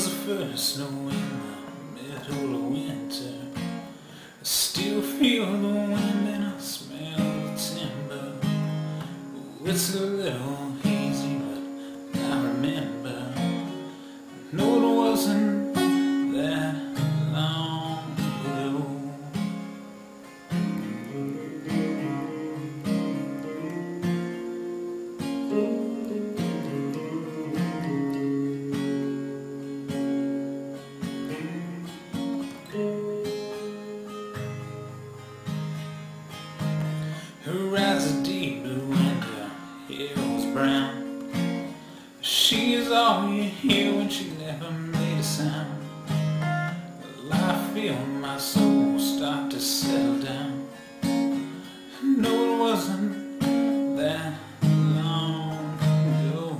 was the first snow in the middle of winter. I still feel the wind and I smell the timber. It's a little hazy, but I remember. Was brown. All you hear when she never made a sound. Well, I feel my soul start to settle down. No, it wasn't that long ago.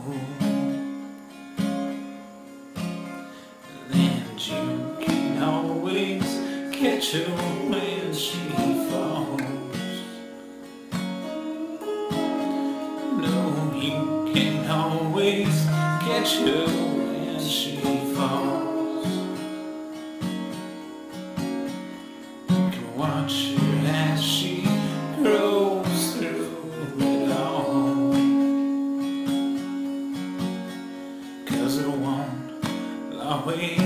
And you can always catch her you can always catch her when she falls. You can watch her as she grows through it all. Cause it won't always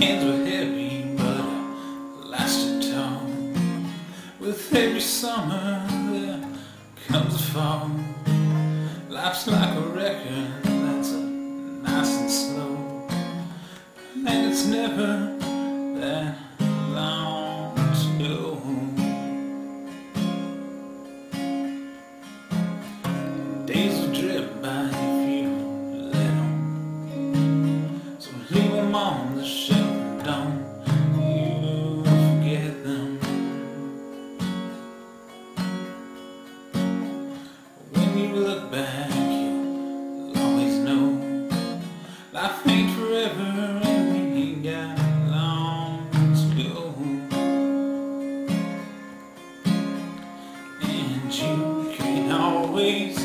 hands were heavy, but I lasted tall. With every summer there comes a fall. Life's like a record that's a nice and slow, and it's never that back, you'll always know life ain't forever and we ain't got long to go. And you can always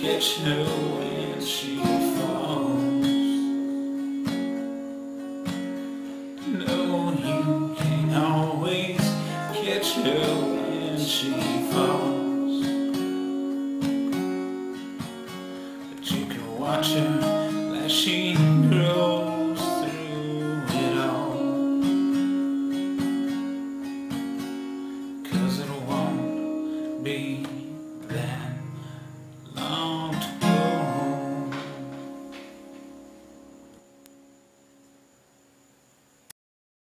catch her when she falls. No, you can always catch her watching.